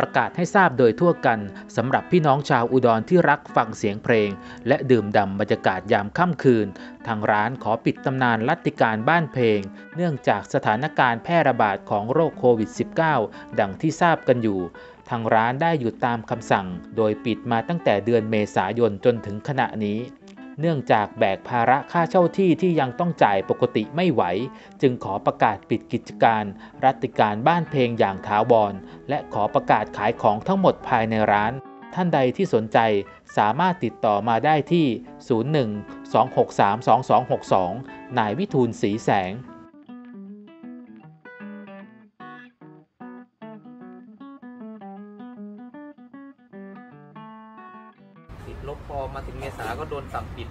ประกาศให้ทราบโดยทั่วกันสำหรับพี่น้องชาวอุดรที่รักฟังเสียงเพลง และดื่มด่ำบรรยากาศยามค่ำคืน ทางร้านขอปิดตำนานลัทธิการบ้านเพลง เนื่องจากสถานการณ์แพร่ระบาดของโรคโควิด -19 ดังที่ทราบกันอยู่ทางร้านได้หยุดตามคำสั่ง โดยปิดมาตั้งแต่เดือนเมษายนจนถึงขณะนี้ เนื่องจากแบกภาระค่าเช่าที่ที่ยังต้องจ่ายปกติไม่ไหว จึงขอประกาศปิดกิจการ รัติการบ้านเพลงอย่างถาวร และขอประกาศขายของทั้งหมดภายในร้าน ท่านใดที่สนใจสามารถติดต่อมาได้ที่ 01 263 2262 นายวิทูลศรีแสง ติดลบพอมาถึงเมษาก็โดนสั่งปิด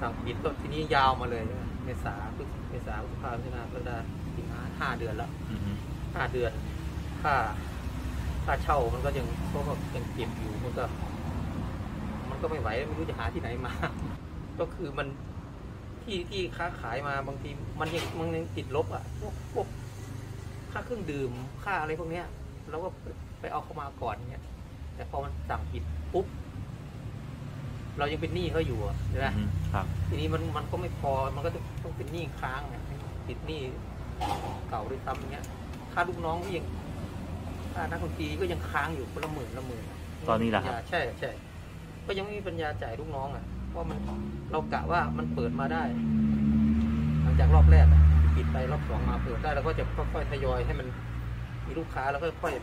สั่งปิดก็ทีนี้ยาวมาเลย เมษาพฤษเมษาพฤษภาพมิถุนาก็ได้สิงหาห้าเดือนแล้วห้าเดือน ค่า ค่าเช่ามันก็ยังก็ยังเก็บอยู่มันก็ มันก็ไม่ไหวไม่รู้จะหาที่ไหนมา ก็คือมันที่ที่ค้าขายมาบางทีมันยังมันยังติดลบอะพวกพวกค่าเครื่องดื่มค่าอะไรพวกเนี้ยเราก็ไปเอาเข้ามาก่อนเนี้ยแต่พอมันสั่งปิดปุ๊บ เรายังเป็นหนี้เขาอยู่อะใช่ไหมครับทีนี้มันมันก็ไม่พอมันก็ต้องต้องเป็นหนี้ค้างอะติดหนี้เก่าด้วยซ้ำอย่างเงี้ยค่าลูกน้องก็ยังค่านักดนตรีก็ยังค้างอยู่คนละหมื่นละหมื่นตอนนี้เหรอครับใช่ใช่ก็ยังไม่มีปัญญาจ่ายลูกน้องอะเพราะมันเรากะว่ามันเปิดมาได้ หลังจากรอบแรกอะปิดไปรอบสองมาเปิดได้เราก็จะค่อยๆทยอยให้มันมีลูกค้าแล้วก็ค่อย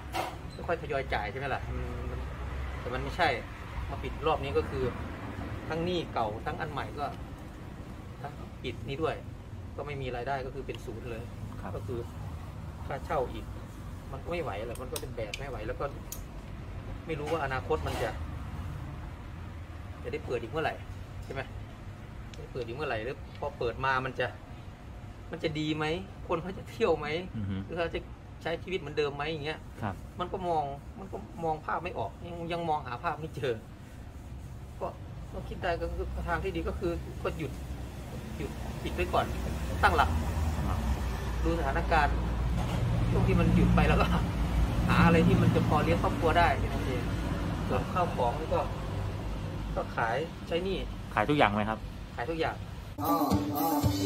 ๆค่อยๆทยอยจ่ายใช่ไหมล่ะมันมันแต่มันไม่ใช่มาปิดรอบนี้ก็คือ ทั้งหนี้เก่าทั้งอันใหม่ก็ทั้งปิดนี้ด้วย ก็ไม่มีรายได้ก็คือเป็นศูนย์เลยครับ ก็คือค่าเช่าอีก มันก็ไม่ไหวแหละมันก็เป็นแบบไม่ไหว แล้วก็ไม่รู้ว่าอนาคตมันจะ จะได้เปิดอีกเมื่อไหร่ใช่ไหมได้เปิดอีกเมื่อไหร่หรือพอเปิดมามันจะ มันจะดีไหมคนเขาจะเที่ยวไหมหรือเขาจะใช้ชีวิตเหมือนเดิมไหมอย่างเงี้ย ครับ มันก็มองมันก็มองภาพไม่ออกยังยังมองหาภาพไม่เจอ ก็ก็คิดได้ก็คือทางที่ดีก็คือก็หยุดหยุดปิดไว้ก่อนตั้งหลักครับดูสถานการณ์ช่วงที่มันหยุดไปแล้วก็หาอะไรที่มันจะพอเลี้ยงครอบครัวได้แค่นั้นเองส่วนข้าวของนี่ก็ ก็ขายใช้หนี่ขายทุกอย่างไหมครับ ขายทุกอย่าง Oh, oh, yeah.